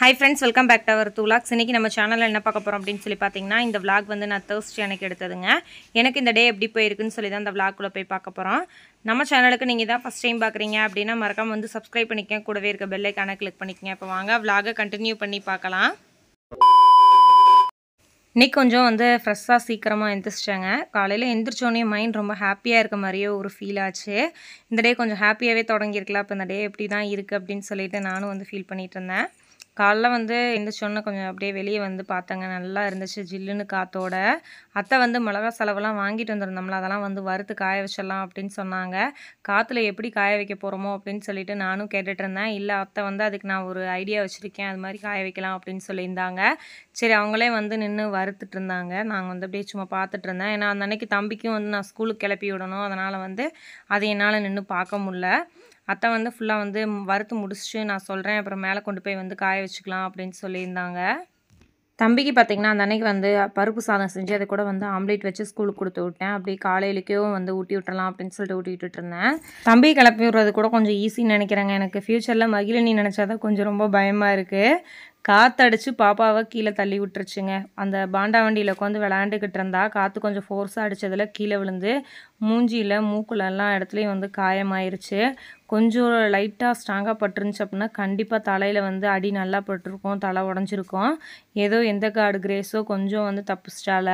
Hi friends welcome back to our two லாக்ஸ் இன்றைக்கி நம்ம சேனலில் என்ன பார்க்க போகிறோம் அப்படின்னு சொல்லி பார்த்தீங்கன்னா இந்த விளாக் வந்து நான் தேர்ஸ்டே எனக்கு எடுத்ததுங்க. எனக்கு இந்த டே எப்படி போயிருக்குன்னு சொல்லி தான் இந்த vlog-குள்ள போய் பார்க்க போகிறோம் நம்ம சேனலுக்கு நீங்கள் தான் ஃபஸ்ட் டைம் பார்க்குறீங்க அப்படின்னா மறக்காமல் வந்து சப்ஸ்கிரைப் பண்ணிக்கங்க. கூடவே இருக்க பெல் ஐக்கானை கிளிக் பண்ணிக்கங்க. இப்போ வாங்க விளாகை கண்டினியூ பண்ணி பார்க்கலாம். இன்னைக்கு கொஞ்சம் வந்து ஃப்ரெஷ்ஷாக சீக்கிரமாக எந்திரிச்சிட்டாங்க. காலையில் எந்திரிச்சோடனே மைண்ட் ரொம்ப ஹாப்பியாக இருக்க மாதிரியே ஒரு ஃபீல் ஆச்சு. இந்த டே கொஞ்சம் ஹாப்பியாகவே தொடங்கியிருக்கலாம். இப்போ இந்த டே எப்படி தான் இருக்குது அப்படின்னு சொல்லிட்டு நானும் வந்து ஃபீல் பண்ணிகிட்டு இருந்தேன். காலைல வந்து எந்திரிச்சோன்னே கொஞ்சம் அப்படியே வெளியே வந்து பார்த்தாங்க. நல்லா இருந்துச்சு. ஜில்லுன்னு காத்தோட. அத்தை வந்து மிளகா செலவெல்லாம் வாங்கிட்டு வந்திருந்தோம்ல. அதெல்லாம் வந்து வறுத்து காய வச்சிடலாம் அப்படின்னு சொன்னாங்க. காற்றுல எப்படி காய வைக்க போகிறோமோ அப்படின்னு சொல்லிட்டு நானும் கேட்டுட்டு இருந்தேன். இல்லை அத்தை வந்து அதுக்கு நான் ஒரு ஐடியா வச்சுருக்கேன். அது மாதிரி காய வைக்கலாம் அப்படின்னு சொல்லியிருந்தாங்க. சரி அவங்களே வந்து நின்று வறுத்துட்டு இருந்தாங்க. நாங்கள் வந்து அப்படியே சும்மா பார்த்துட்டு இருந்தேன். ஏன்னா அந்த அன்னைக்கு தம்பிக்கும் வந்து நான் ஸ்கூலுக்கு கிளப்பி விடணும். அதனால் வந்து அதை என்னால் நின்று பார்க்க முடில அத்தை வந்து ஃபுல்லாக வந்து வறுத்து முடிச்சுட்டு நான் சொல்கிறேன் அப்புறம் மேலே கொண்டு போய் வந்து காய வச்சுக்கலாம் அப்படின்னு சொல்லியிருந்தாங்க. தம்பிக்கு பார்த்தீங்கன்னா அந்த அன்னைக்கு வந்து பருப்பு சாதம் செஞ்சு அதை கூட வந்து ஆம்லேட் வச்சு ஸ்கூலுக்கு கொடுத்து விட்டேன். அப்படியே காலையிலக்கும் வந்து ஊட்டி விட்டுறலாம் அப்படின்னு சொல்லிட்டு ஊட்டி விட்டுட்டு இருந்தேன். தம்பி கிளப்பி விடுறது கூட கொஞ்சம் ஈஸின்னு நினைக்கிறேங்க. எனக்கு ஃப்யூச்சரில் மகிழினி நினச்சாதான் கொஞ்சம் ரொம்ப பயமாக இருக்குது காற்றடிச்சு பாப்பாவை கீழே தள்ளி விட்டுருச்சுங்க. அந்த பாண்டா வண்டியில் உட்காந்து விளையாண்டுக்கிட்டு இருந்தா காற்று கொஞ்சம் ஃபோர்ஸாக அடித்ததில் கீழே விழுந்து மூஞ்சியில் மூக்கில் எல்லாம் இடத்துலையும் வந்து காயமாயிருச்சு. கொஞ்சம் லைட்டாக ஸ்ட்ராங்காக பட்டுருந்துச்சு அப்படின்னா கண்டிப்பாக தலையில் வந்து அடி நல்லா பட்டிருக்கும் தலை உடஞ்சிருக்கும். ஏதோ எந்த கார்டு கிரேஸோ கொஞ்சம் வந்து தப்பிச்சிட்டால.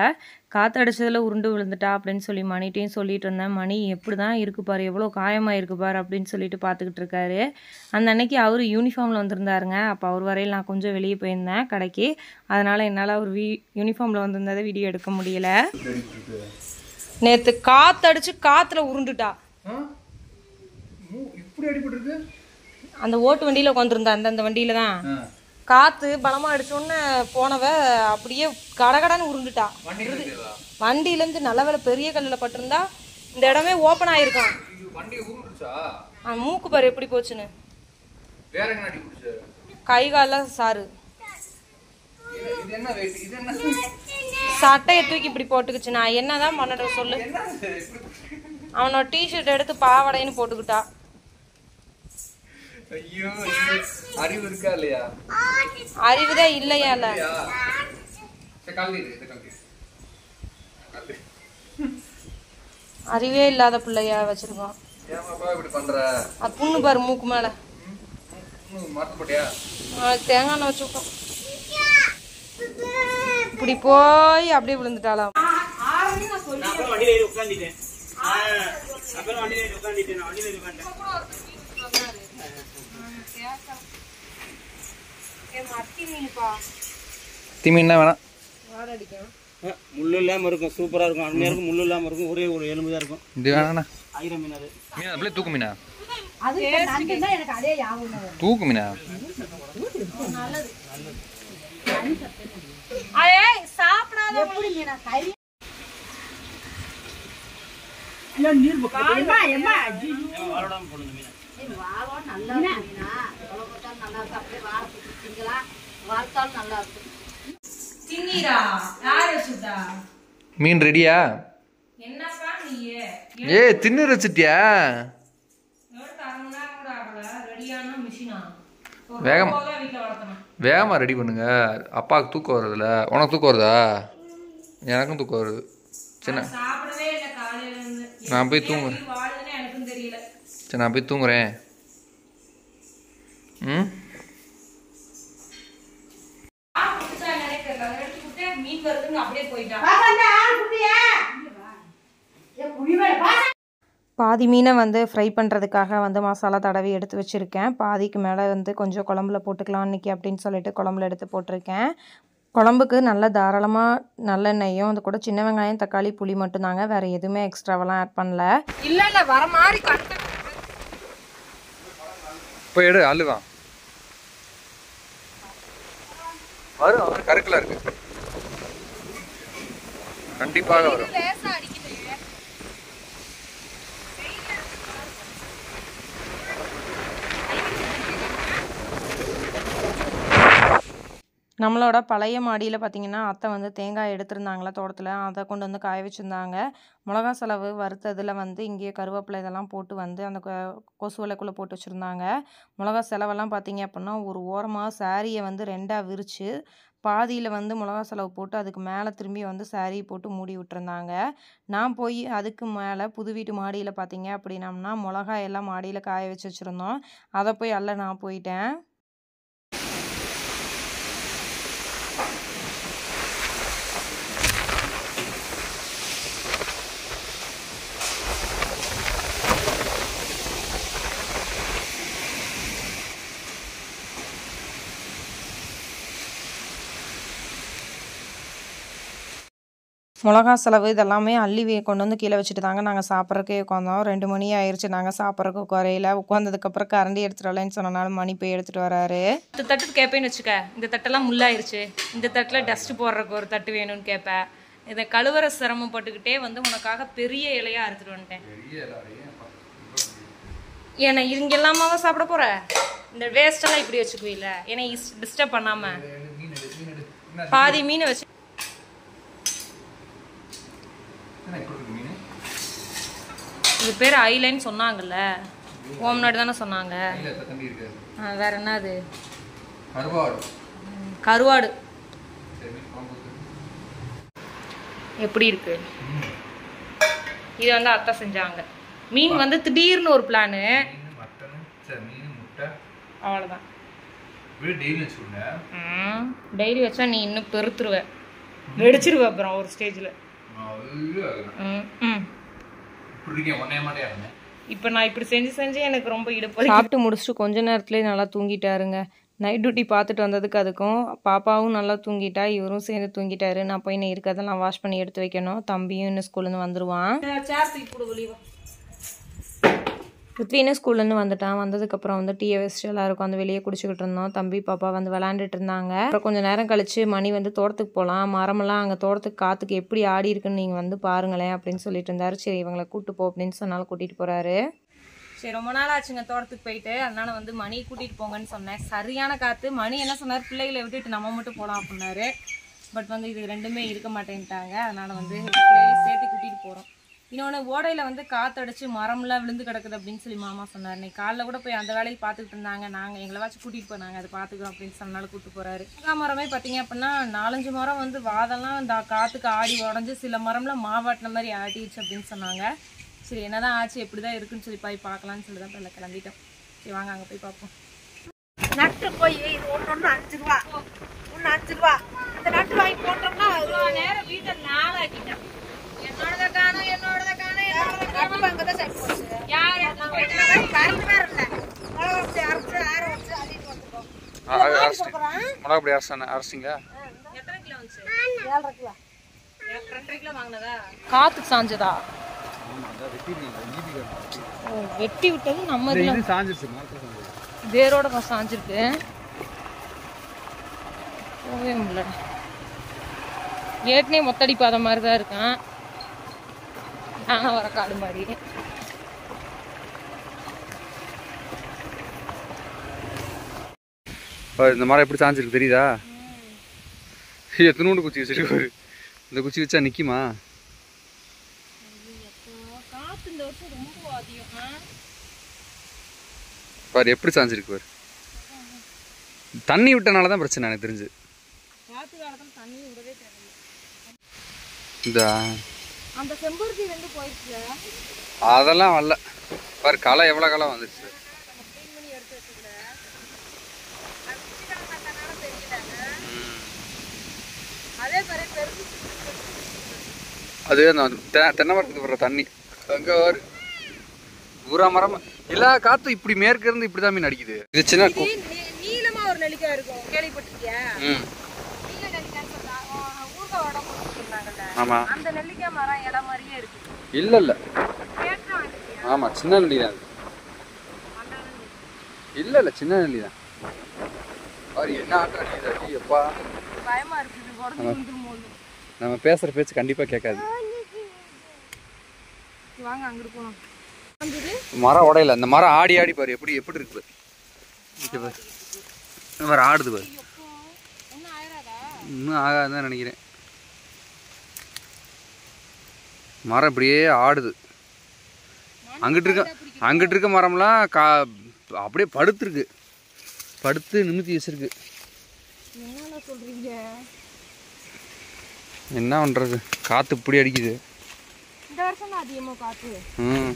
காற்று அடிச்சதில் உருண்டு விழுந்துட்டா அப்படின்னு சொல்லி மணிட்டையும் சொல்லிட்டு இருந்தேன். மணி எப்படி தான் இருக்கு பாரு எவ்வளோ காயமாக இருக்கு பாரு அப்படின்னு சொல்லிட்டு பார்த்துக்கிட்டு இருக்காரு. அந்த அன்னைக்கு அவர் யூனிஃபார்மில் வந்திருந்தாருங்க. அப்போ அவர் வரையில் நான் கொஞ்சம் வெளியே போயிருந்தேன் கடைக்கு. அதனால் என்னால் அவர் வீ யூனிஃபார்மில் வந்திருந்ததை வீடியோ எடுக்க முடியல. நேற்று காற்றடிச்சு காற்றுல உருண்டுட்டா. அந்த ஓட்டு வண்டியில் உட்காந்துருந்தா அந்தந்த வண்டியில் தான் காற்று பலமாக அடிச்சோடனே போனவ அப்படியே கடகடன்னு உருண்டுட்டா. வண்டியிலேருந்து நல்ல வேலை பெரிய கல்லில் பட்டிருந்தா இந்த இடமே ஓப்பன் ஊருச்சா அவன் மூக்கு பாரு எப்படி போச்சுன்னு. கை காலில் சாரு சட்டையை தூக்கி இப்படி போட்டுக்குச்சு. நான் என்னதான் பண்ணட்டும் சொல்லு. அவனோட டிஷர்ட் எடுத்து பாவடைன்னு போட்டுக்கிட்டா. ஐயோ. அறிவு இருக்கா இல்லையா? அறிவுதே இல்லையா. அறிவே இல்லாத பிள்ளையா வச்சிருக்கோம். ஏமாப்பா இப்படி பண்ற? அது புண்ணு பாரு மூக்கு மேல. தேங்காய் எண்ணெய் வச்சு விட்டோம் இப்படி போய் அப்படியே ஏறி உட்காந்துட்டேன் உட்காந்துட்டேன் திமின்னா வேணாம். முள்ளு இல்லாம இருக்கும் சூப்பரா இருக்கும் அருமையா இருக்கும் முள்ளு இல்லாம இருக்கும் ஒரே ஒரு எலும்பு தான் இருக்கும். இது வேணாண்ணா. ஆயிரம் மீன் அது. மீன் அப்படியே தூக்கு மீனா? தூக்கு மீனா? தின்னீரா யார் வச்சுட்டா மீன் ரெடியா? என்னப்பா நீ ஏ தின்னு வச்சிட்டியா? வேகம் வீட்டில் வளர்த்தணும் வேகமா ரெடி பண்ணுங்க. அப்பாவுக்கு தூக்கம் வருதுல்ல உனக்கு தூக்கம் வருதா? எனக்கும் தூக்கம் வருது. சின்ன நான் போய் தூங்குறேன். சரி நான் போய் தூங்குறேன். ம்? அப்படியே பாதி மீனை வந்து ஃப்ரை பண்ணுறதுக்காக வந்து மசாலா தடவி எடுத்து வச்சுருக்கேன். பாதிக்கு மேலே வந்து கொஞ்சம் குழம்புல போட்டுக்கலாம் இன்றைக்கி அப்படின்னு சொல்லிட்டு குழம்புல எடுத்து போட்டிருக்கேன். குழம்புக்கு நல்ல தாராளமாக நல்லெண்ணெயும் அது கூட சின்ன வெங்காயம் தக்காளி புளி மட்டும்தாங்க. வேறு எதுவுமே எக்ஸ்ட்ராவெல்லாம் ஆட் பண்ணல. இல்லை இல்லை வர மாதிரி போய் எடு அழுவான். வரும் அவர் கருக்கில் இருக்கு. கண்டிப்பாக வரும். நம்மளோட பழைய மாடியில் பார்த்தீங்கன்னா அத்தை வந்து தேங்காய் எடுத்திருந்தாங்களா தோட்டத்தில். அதை கொண்டு வந்து காய வச்சுருந்தாங்க. மிளகா செலவு வறுத்ததில் வந்து இங்கேயே கருவேப்பிலை இதெல்லாம் போட்டு வந்து அந்த கொ- கொசு வலைக்குள்ளே போட்டு வச்சுருந்தாங்க. மிளகா செலவெல்லாம் பார்த்தீங்க அப்படின்னா ஒரு ஓரமாக சாரியை வந்து ரெண்டாக விரித்து பாதியில் வந்து மிளகா செலவு போட்டு அதுக்கு மேலே திரும்பி வந்து சாரி போட்டு மூடி விட்டுருந்தாங்க. நான் போய் அதுக்கு மேலே புது வீட்டு மாடியில் பார்த்தீங்க அப்படின்னம்னா மிளகாய் எல்லாம் மாடியில் காய வச்சு வச்சுருந்தோம். அதை போய் அல்ல நான் போயிட்டேன். மிளகா செலவு இதெல்லாமே அள்ளி கொண்டு வந்து கீழே வச்சுட்டு தாங்க நாங்கள் சாப்பிட்றக்கே உட்காந்தோம். ரெண்டு மணி ஆயிடுச்சு நாங்கள் சாப்பிட்றக்கு குறையில. உட்காந்ததுக்கப்புறம் கரண்டி எடுத்துட்டு வரலன்னு சொன்னனால மணி போய் எடுத்துகிட்டு வராரு. இந்த தட்டு கேட்பேன்னு வச்சுக்க இந்த தட்டெல்லாம் முள்ளாயிருச்சு. இந்த தட்டில் டஸ்ட் போடுறதுக்கு ஒரு தட்டு வேணும்னு கேட்பேன் இதை கழுவுற சிரமப்பட்டுக்கிட்டே வந்து உனக்காக பெரிய இலையா அறுத்துட்டு வந்துட்டேன். ஏன்னா இங்க இல்லாம சாப்பிட போற? இந்த வேஸ்ட் எல்லாம் இப்படி வச்சுக்குவீல. ஏன்னா டிஸ்டர்ப் பண்ணாம. பாதி மீனை வச்சு என்ன இப்படி இருக்கு மீன் இது பேர் ஐலைன்னு சொன்னாங்கல்ல? ஓ முன்னாடி தானே சொன்னாங்க. வேற என்ன அது? கருவாடு. எப்படி இருக்கு? இது வந்து அத்தை செஞ்சாங்க. மீன் வந்து திடீர்னு ஒரு பிளானு. அவ்வளோதான் டெய்லி வச்சா நீ இன்னும் பெருத்துருவ. வெடிச்சிருவ அப்புறம் ஒரு ஸ்டேஜில் ம் ம் இப்படி இருக்கேன் ஒன்னே மாட்டே இருந்தேன் இப்போ நான் இப்படி செஞ்சு செஞ்சு எனக்கு ரொம்ப இடுப்பு சாப்பிட்டு முடிச்சுட்டு கொஞ்ச நேரத்துலேயே நல்லா தூங்கிட்டாருங்க. நைட் டியூட்டி பார்த்துட்டு வந்ததுக்கு அதுக்கும் பாப்பாவும் நல்லா தூங்கிட்டா இவரும் சேர்ந்து தூங்கிட்டாரு. நான் போய் இன்னும் இருக்கிறதெல்லாம் வாஷ் பண்ணி எடுத்து வைக்கணும். தம்பியும் இன்னும் ஸ்கூல்லேருந்து வந்துடுவான் சேர் ஸ்கூல்லேருந்து வந்துட்டான். வந்ததுக்கப்புறம் வந்து டீயை வச்சுட்டு எல்லாருக்கும் வந்து வெளியே குடிச்சிக்கிட்டு இருந்தோம். தம்பி பாப்பா வந்து விளாண்டுட்டு இருந்தாங்க. அப்புறம் கொஞ்சம் நேரம் கழித்து மணி வந்து தோட்டத்துக்கு போகலாம். மரமெல்லாம் அங்கே தோட்டத்துக்கு காற்றுக்கு எப்படி ஆடி இருக்குன்னு நீங்கள் வந்து பாருங்களேன் அப்படின்னு சொல்லிட்டு இருந்தாரு. சரி இவங்களை கூட்டு போ அப்படின்னு சொன்னாலும் கூட்டிகிட்டு போகிறாரு சரி ரொம்ப நாள் ஆச்சுங்க தோட்டத்துக்கு போயிட்டு. அதனால வந்து மணி கூட்டிட்டு போங்கன்னு சொன்னேன். சரியான காத்து. மணி என்ன சொன்னார்? பிள்ளைகளை விட்டுட்டு நம்ம மட்டும் போலாம் அப்படின்னாரு. பட் வந்து இது ரெண்டுமே இருக்க மாட்டேன்ட்டாங்க. அதனால வந்து பிள்ளைகளை சேர்த்து கூட்டிட்டு போறோம். இன்னொன்று ஓடையில் வந்து காற்றடிச்சு மரம்லாம் விழுந்து கிடக்குது அப்படின்னு சொல்லி மாமா சொன்னார். இன்னைக்கு காலைல கூட போய் அந்த வேலையில் பார்த்துக்கிட்டு இருந்தாங்க. நாங்கள் எங்களை வச்சு கூட்டிகிட்டு போனாங்க. அதை பார்த்துக்கிறோம் அப்படின்னு சொன்னாலும் கூட்டு போகிறாரு எல்லா மரமே பார்த்தீங்க அப்படின்னா நாலஞ்சு மரம் வந்து வாதெல்லாம் இந்த காற்றுக்கு ஆடி உடஞ்சி சில மரம்லாம் மாவாட்டின மாதிரி ஆட்டிடுச்சு அப்படின்னு சொன்னாங்க. சரி என்ன தான் ஆச்சு எப்படி தான் இருக்குன்னு சொல்லி போய் பார்க்கலாம்னு சொல்லி தான் இப்போ கிளம்பிட்டோம். சரி வாங்க அங்கே போய் பார்ப்போம். நட்டு போய் இது ஒன்று ஒன்று அஞ்சு ரூபா. ஒன்று அஞ்சு ரூபா. அந்த நட்டு வாங்கி போட்டோம்னா நேரம் வீட்டை நாளாக்கிட்டேன் என்னோட நட்டு அங்கே தான் சைட் போச்சு யார் கரண்ட் வேற இல்லை மிளகா வச்சு அரைச்சு ஆற வச்சு அள்ளிட்டு வந்துருக்கோம் மிளகா அப்படி அரசான அரசிங்க எத்தனை கிலோ வந்துச்சு ஏழரை கிலோ ரெண்டரை கிலோ வாங்கினதா காற்றுக்கு சாஞ்சதா ஓ, வெட்டி விட்டது நம்ம இதில் சாஞ்சிருச்சு வேரோட சாஞ்சிருக்கு போகவே முடியல ஏற்கனவே மொத்தடிப்பாத மாதிரி தான் இருக்கான் ஆனால் வர காடு மாதிரி இந்த மரம் எப்படி சாஞ்சிருக்கு தெரியுதா? எத்தனோண்டு குச்சி வச்சிருக்கு இந்த குச்சி வச்சா அதிகம் பாரு எப்படி சாஞ்சிருக்கு பாரு. தண்ணி விட்டனால தான் பிரச்சனை எனக்கு தெரிஞ்சு. இந்த. அந்த செம்பருத்தி ரெண்டு போயிடுச்சு அதெல்லாம் வரல. பாரு களை எவ்வளோ களை வந்துருச்சு அதே அந்த தென்னை மரத்துக்கு வர்ற தண்ணி. அங்கே ஒரு ஊரா மரம். எல்லா காத்தும் இப்படி மேற்கு இருந்து இப்படி தான் மீன் அடிக்குது. இது சின்ன கு- நீளமா ஒரு நெல்லிக்காய் இருக்கும். கேள்விப்பட்டிருக்கியா? ஆமாம் அந்த நெல்லிக்காய் மரம் இடம் மாதிரியே இருக்கு. இல்லை இல்லை. ஆமாம் சின்ன நெல்லி தான். இல்லை இல்லை சின்ன நெல்லி தான். என்ன ஆட்டம் அடிக்குது அடி எப்பா. பயமா இருக்குது நம்ம பேசுகிற பேச்சு கண்டிப்பாக கேட்காது. வாங்க அங்கிட்டு போனோம் மரம் உடையல. அந்த மரம் ஆடி ஆடி பாரு எப்படி எப்படி இருக்கு பாரு. இந்த மரம் ஆடுது பாரு. இன்னும் ஆகாதுன்னு தான் நினைக்கிறேன். மரம் இப்படியே ஆடுது. அங்கிட்டு இருக்க அங்கிட்டு இருக்க மரம்லாம் கா அப்படியே படுத்துருக்கு. படுத்து நிமித்தி வச்சிருக்கு. என்ன பண்ணுறது காற்று இப்படி அடிக்குது. ம்.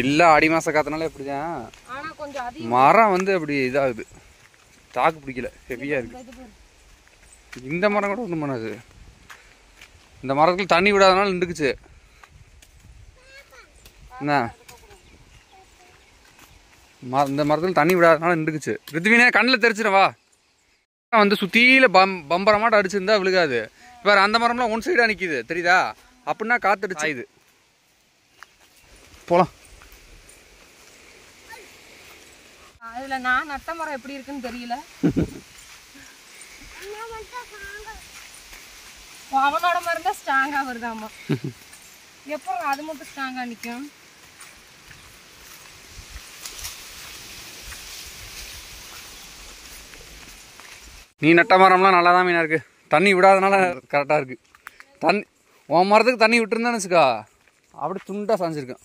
இல்லை ஆடி மாத காற்றுனால இப்படிதான் மரம் வந்து அப்படி இதாகுது. தாக்கு பிடிக்கல ஹெவியாக இருக்கு. இந்த மரம் கூட ஒன்றும் பண்ணாது. இந்த மரத்துக்கு தண்ணி விடாதனால நின்றுக்குச்சு. என்ன? ம இந்த மரத்தில் தண்ணி விடாதனால நின்றுக்குச்சு. ரித்வினே கண்ணில் தெரிச்சிடும் வா. வந்து சுத்தியில பம் பம்பரமாட்ட அடிச்சிருந்தா விழுகாது. இப்போ அந்த மரம்லாம் ஒன் சைடாக நிற்கிது தெரியுதா? அப்படின்னா காத்தடிச்சு ஆயுது. போகலாம் அதுல நான் நட்ட மரம் எப்படி இருக்குன்னு தெரியல. அவனோட மரம் தான் ஸ்ட்ராங்கா வருதாமா? எப்போ அது மட்டும் ஸ்ட்ராங்கா நிக்கும்? நீ நட்ட மரம்லாம் நல்லா தான் மீனா இருக்கு. தண்ணி விடாதனால கரெக்டாக இருக்கு. தண்ணி உன் மரத்துக்கு தண்ணி விட்டுருந்தான்னு வச்சுக்கா. அப்படி துண்டா சாஞ்சிருக்கேன்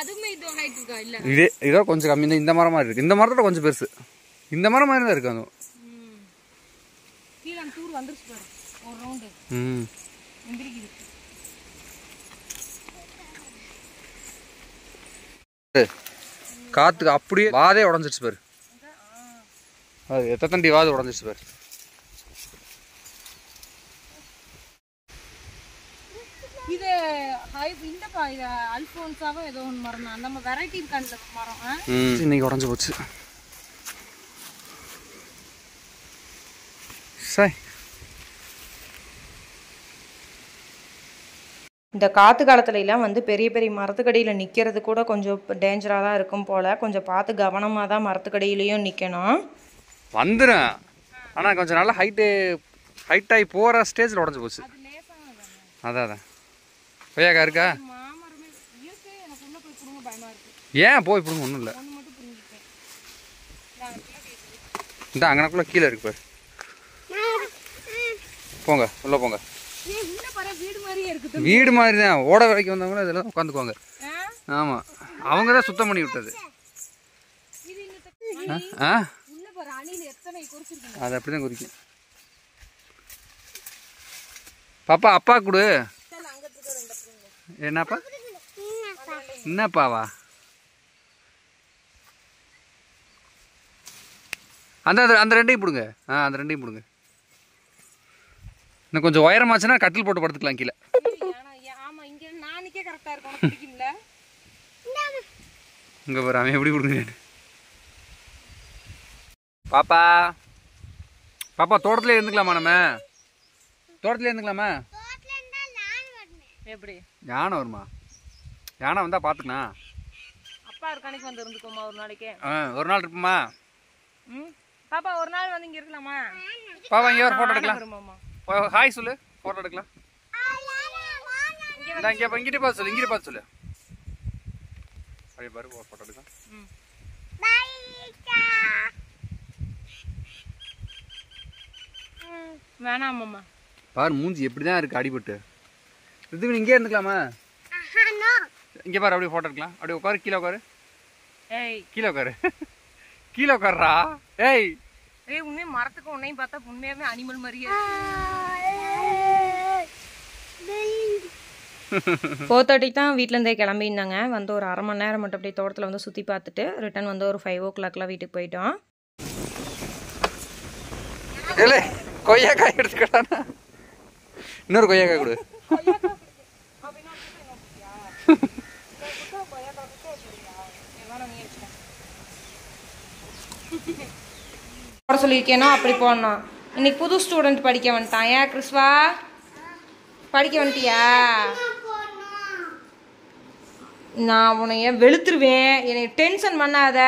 அதுவுமே இது இதே இதோ கொஞ்சம் கம்மி. இந்த மரம் மாதிரி இருக்கு. இந்த மரத்தோட கொஞ்சம் பெருசு. இந்த மரம் மாதிரி தான் இருக்கு அது கீழே தூர் வந்துருச்சு பாரு. ஒரு ரவுண்டு ம். எந்திரிக்குது. காத்துக்கு அப்படியே வாதே உடஞ்சிருச்சு பாரு. அது எத்த தண்டி வாது உடஞ்சிருச்சு பாரு. இது இந்த அல்போன்ஸாவோ ஏதோ ஒன்று மரம் நம்ம வெரைட்டி அந்த மரம் இன்னைக்கு உடஞ்சி போச்சு. சாய் இந்த காற்று காலத்துலலாம் வந்து பெரிய பெரிய மரத்துக்கடியில் நிற்கிறது கூட கொஞ்சம் டேஞ்சராக தான் இருக்கும் போல். கொஞ்சம் பார்த்து கவனமாக தான் மரத்துக்கடியிலையும் நிற்கணும் வந்துடும் ஆனால் கொஞ்சம் நல்லா ஹைட்டு ஹைட் ஆகி போகிற ஸ்டேஜில் உடஞ்சி போச்சு. அதான் அதான். கொய்யாக்கா இருக்கா? ஏன் போய் இப்படி ஒன்றும் இல்லை இந்த அங்கனக்குள்ளே கீழே இருக்கு போங்க உள்ளே போங்க. வீடு மாதிரி தான் ஓட வரைக்கும் வந்தவங்களும் இதெல்லாம் உட்காந்துக்குவாங்க? ஆமாம் அவங்க தான் சுத்தம் பண்ணி விட்டது. ஆ? அது அப்படி தான் குறிக்கும். பாப்பா அப்பா கொடு. என்னப்பா? என்னப்பாவா? அந்த அந்த- அந்த ரெண்டையும் பிடுங்க. ஆ அந்த ரெண்டையும் பிடுங்க. இன்னும் கொஞ்சம் உயரமாச்சுன்னா கட்டில் போட்டு படுத்துக்கலாம் கீழே. இங்க பாரு அவன் எப்படி கொடுங்க பாப்பா. பாப்பா தோட்டத்துல இருந்துக்கலாமா நம்ம? தோட்டத்துல இருந்துக்கலாமா? எப்படி? யானை வருமா? யானை வந்தால் பார்த்துக்கலாம் அப்பா இருக்கானைக்கு வந்து இருந்துக்கோமா ஒரு நாளைக்கு? ஒரு நாள் இருப்போமா? பாப்பா ஒரு நாள் வந்து இங்க இருக்கலாமா? பாப்பா இங்கே ஒரு ஃபோட்டோ எடுக்கலாம். ஹாய் சொல்லு. ஃபோட்டோ எடுக்கலாம். இந்தா இங்கே பா- இங்கிட்டு பார்த்து சொல்லு இங்கிட்டு பார்த்து சொல்லு. அப்படியே பாரு ஃபோட்டோ எடுக்கலாம். வேணாமாம்மா பாரு மூஞ்சி எப்படி தான் இருக்கு அடிபட்டு. ரித்துவின் இங்கே இருந்துக்கலாமா? இங்கே பாரு அப்படியே ஃபோட்டோ எடுக்கலாம். அப்படியே உட்காரு கீழே உட்காரு. ஏய். கீழே உட்காரு. கீழே உட்காருடா. ஏய். ஏய் உண்மையே மரத்துக்கு உன்னையும் பார்த்தா உண்மையாவே அனிமல் மாதிரியே ஃபோர் தேர்ட்டிக்கு தான் வீட்டிலேருந்தே கிளம்பியிருந்தாங்க வந்து ஒரு அரை மணி நேரம் மட்டும் அப்படியே தோட்டத்தில் வந்து சுற்றி பார்த்துட்டு ரிட்டன் வந்து ஒரு ஃபைவ் ஓ கிளாக்லாம் வீட்டுக்கு போயிட்டோம் இல்லை கொய்யாக்காய் எடுத்துக்கடாண்ணா இன்னொரு கொய்யாக்காய் கொடு போட சொல்லியிருக்கேனோ? அப்படி போடணும் இன்னைக்கு புது ஸ்டூடெண்ட் படிக்க வந்துட்டான். ஏன் கிறிஸ்வா? படிக்க வந்துட்டியா? நான் உன்னைய வெளுத்துருவேன். என்னை டென்ஷன் பண்ணாத.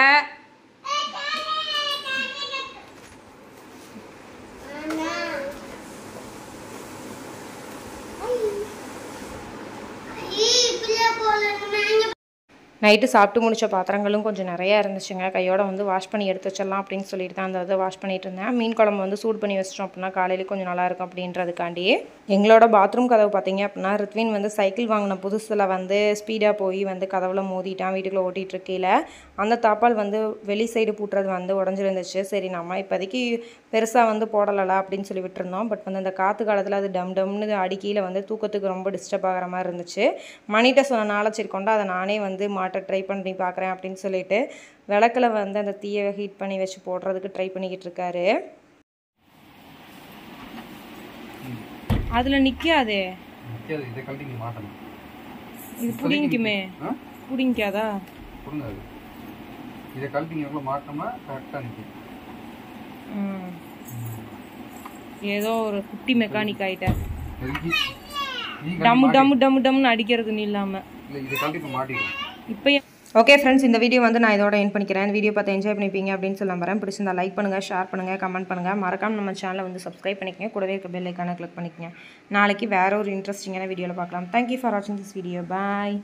நைட்டு சாப்பிட்டு முடித்த பாத்திரங்களும் கொஞ்சம் நிறையா இருந்துச்சுங்க. கையோட வந்து வாஷ் பண்ணி எடுத்து வச்சிடலாம் அப்படின்னு சொல்லிட்டு தான் அந்த இதை வாஷ் பண்ணிட்டு இருந்தேன். மீன் குழம்பு வந்து சூட் பண்ணி வச்சிட்டோம் அப்படின்னா காலையில் கொஞ்சம் நல்லா இருக்கும் அப்படின்றதுக்காண்டி. எங்களோட பாத்ரூம் கதவு பார்த்தீங்க அப்படின்னா ரித்வின் வந்து சைக்கிள் வாங்கின புதுசில் வந்து ஸ்பீடாக போய் வந்து கதவில் மோதிட்டான் வீட்டுக்குள்ளே ஓட்டிகிட்டு இருக்கையில். அந்த தாப்பால் வந்து வெளி சைடு பூட்டுறது வந்து உடஞ்சிருந்துச்சு. சரி நம்ம இப்போதைக்கு பெருசாக வந்து போடலல அப்படின்னு சொல்லி விட்டுருந்தோம். பட் வந்து அந்த காற்று காலத்தில் அது டம் டம்னு அடிக்கையில் வந்து தூக்கத்துக்கு ரொம்ப டிஸ்டர்ப் ஆகிற மாதிரி இருந்துச்சு. மணிகிட்ட சொன்னனால சரி கொண்டா அதை நானே வந்து மாட்ட ட்ரை பண்ணி பார்க்குறேன் அப்படின்னு சொல்லிட்டு விளக்கில் வந்து அந்த தீயை ஹீட் பண்ணி வச்சு போடுறதுக்கு ட்ரை பண்ணிக்கிட்டு இருக்காரு. அதில் நிற்காதே இதை புடிங்குமே ஆ? புடிங்காதா. இதை கழட்டி நீ எவ்வளோ மாட்டினோம்னா கரெக்டாக நிற்கும். ஏதோ ஒரு குட்டி மெக்கானிக் நீ டம்மு டம்மு டம்மு டம்னு அடிக்கிறதுன்னு இல்லாமல் இல்லை இதை கழட்டி இப்போ மாட்டிடும் இப்போ ஓகே ஃப்ரெண்ட்ஸ் இந்த வீடியோ வந்து நான் இதோட என் பண்ணிக்கிறேன். வீடியோ பார்த்து என்ஜாய் பண்ணிப்பீங்க அப்படின்னு சொல்ல வரேன். பிடிச்சிருந்தா லைக் பண்ணுங்கள் ஷேர் பண்ணுங்கள் கமெண்ட் பண்ணுங்கள் மறக்காம நம்ம சேனலை வந்து சப்ஸ்கிரைப் பண்ணிக்கங்க. கூடவே இருக்க பெல் ஐக்கானை கிளிக் பண்ணிக்கங்க. நாளைக்கு வேற ஒரு இன்ட்ரெஸ்டிங்கான வீடியோவில் பார்க்கலாம். தேங்க்யூ ஃபார் வாட்சிங் திஸ் வீடியோ பாய்